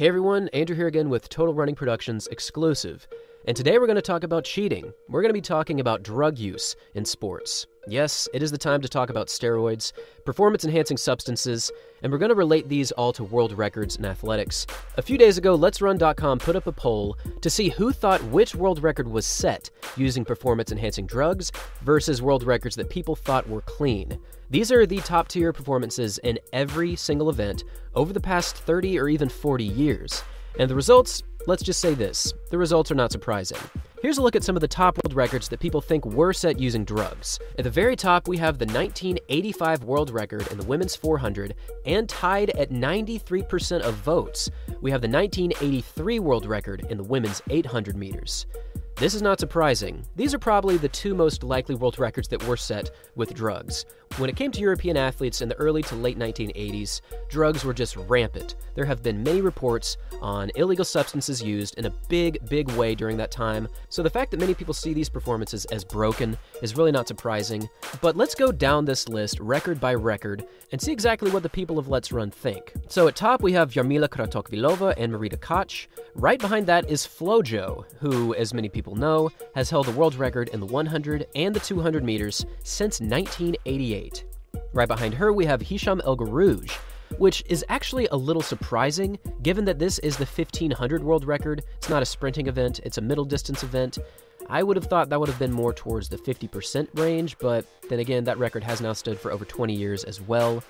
Hey everyone, Andrew here again with Total Running Productions exclusive. And today we're going to talk about cheating. We're going to be talking about drug use in sports. Yes, it is the time to talk about steroids, performance enhancing substances, and we're going to relate these all to world records in athletics. A few days ago, LetsRun.com put up a poll to see who thought which world record was set using performance enhancing drugs versus world records that people thought were clean. These are the top tier performances in every single event over the past 30 or even 40 years. And the results, let's just say this the results are not surprising. Here's a look at some of the top world records that people think were set using drugs. At the very top, we have the 1985 world record in the women's 400, and tied at 93% of votes, we have the 1983 world record in the women's 800 meters. This is not surprising. These are probably the two most likely world records that were set with drugs. When it came to European athletes in the early to late 1980s, drugs were just rampant. There have been many reports on illegal substances used in a big, big way during that time, so the fact that many people see these performances as broken is really not surprising. But let's go down this list record by record and see exactly what the people of Let's Run think. So at top we have Jarmila Kratochvílová and Marita Koch. Right behind that is Flojo, who, as many people know, has held the world record in the 100 and the 200 meters since 1988. Right behind her, we have Hicham El Guerrouj, which is actually a little surprising given that this is the 1500 world record. It's not a sprinting event, it's a middle distance event. I would have thought that would have been more towards the 50% range, but then again, that record has now stood for over 20 years as well.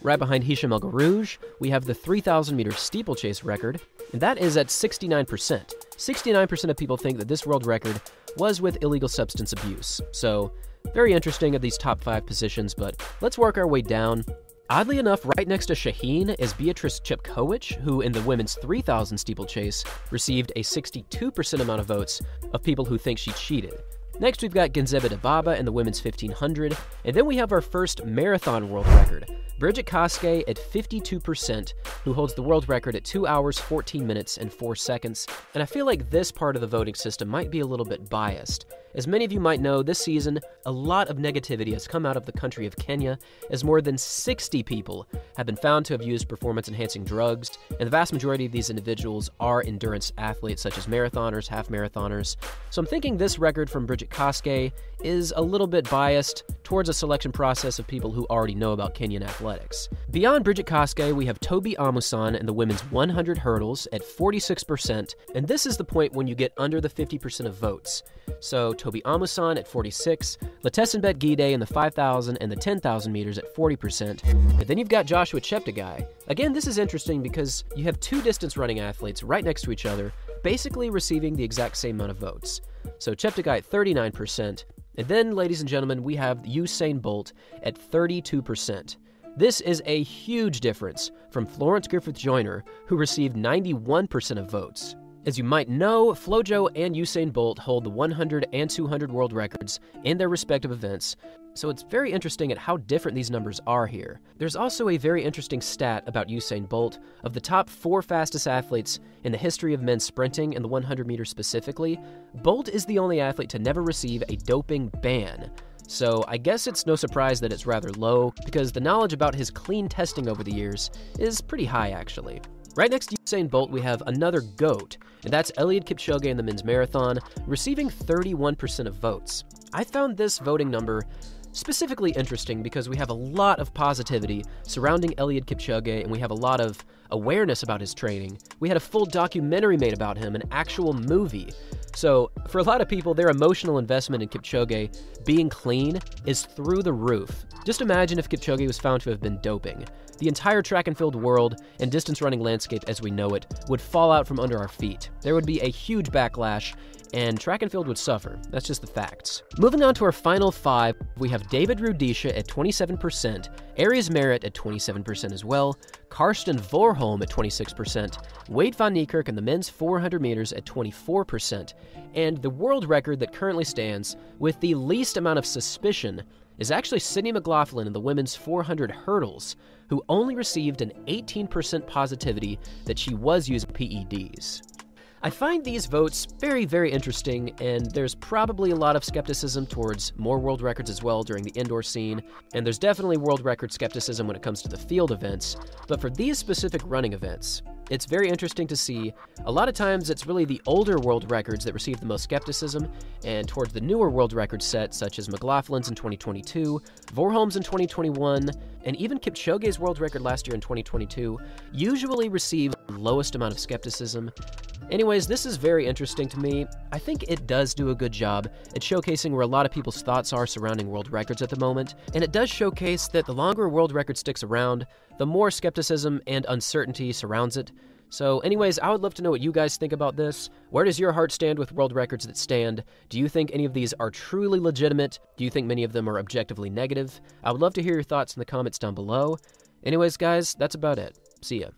Right behind Hicham El Guerrouj, we have the 3,000 meter steeplechase record, and that is at 69%. 69% of people think that this world record was with illegal substance abuse. So, very interesting at these top five positions, but let's work our way down. Oddly enough, right next to Shaheen is Beatrice Chepkoech, who in the women's 3000 steeplechase received a 62% amount of votes of people who think she cheated. Next, we've got Genzebe Dibaba in the women's 1500, and then we have our first marathon world record. Brigid Kosgei at 52%, who holds the world record at 2 hours, 14 minutes, and 4 seconds. And I feel like this part of the voting system might be a little bit biased. As many of you might know, this season, a lot of negativity has come out of the country of Kenya, as more than 60 people have been found to have used performance enhancing drugs, and the vast majority of these individuals are endurance athletes such as marathoners, half marathoners. So I'm thinking this record from Brigid Kosgei is a little bit biased towards a selection process of people who already know about Kenyan athletics. Beyond Brigid Kosgei, we have Tobi Amusan in the women's 100 hurdles at 46%, and this is the point when you get under the 50% of votes. So Tobi Amusan at 46, Letesenbet Gidey in the 5,000 and the 10,000 meters at 40%. And then you've got Joshua Cheptegei. Again, this is interesting because you have two distance running athletes right next to each other, basically receiving the exact same amount of votes. So Cheptegei at 39%. And then, ladies and gentlemen, we have Usain Bolt at 32%. This is a huge difference from Florence Griffith Joyner, who received 91% of votes. As you might know, Flojo and Usain Bolt hold the 100 and 200 world records in their respective events, so it's very interesting at how different these numbers are here. There's also a very interesting stat about Usain Bolt. Of the top four fastest athletes in the history of men's sprinting and the 100 meters specifically, Bolt is the only athlete to never receive a doping ban. So I guess it's no surprise that it's rather low, because the knowledge about his clean testing over the years is pretty high actually. Right next to Usain Bolt, we have another GOAT, and that's Eliud Kipchoge in the men's marathon, receiving 31% of votes. I found this voting number specifically interesting because we have a lot of positivity surrounding Eliud Kipchoge and we have a lot of awareness about his training. We had a full documentary made about him, an actual movie. So, for a lot of people, their emotional investment in Kipchoge being clean is through the roof. Just imagine if Kipchoge was found to have been doping. The entire track and field world and distance running landscape as we know it would fall out from under our feet. There would be a huge backlash, and track and field would suffer. That's just the facts. Moving on to our final five, we have David Rudisha at 27%, Aries Merritt at 27% as well, Karsten Warholm at 26%, Wayde van Niekerk in the men's 400 meters at 24%, and the world record that currently stands with the least amount of suspicion is actually Sydney McLaughlin in the women's 400 hurdles, who only received an 18% positivity that she was using PEDs. I find these votes very, very interesting, and there's probably a lot of skepticism towards more world records as well during the indoor scene, and there's definitely world record skepticism when it comes to the field events. But for these specific running events, it's very interesting to see. A lot of times, it's really the older world records that receive the most skepticism, and towards the newer world record set, such as McLaughlin's in 2022, Warholm's in 2021, and even Kipchoge's world record last year in 2022, usually receive the lowest amount of skepticism. Anyways, this is very interesting to me. I think it does do a good job at showcasing where a lot of people's thoughts are surrounding world records at the moment, and it does showcase that the longer a world record sticks around, the more skepticism and uncertainty surrounds it. So, anyways, I would love to know what you guys think about this. Where does your heart stand with world records that stand? Do you think any of these are truly legitimate? Do you think many of them are objectively negative? I would love to hear your thoughts in the comments down below. Anyways, guys, that's about it. See ya.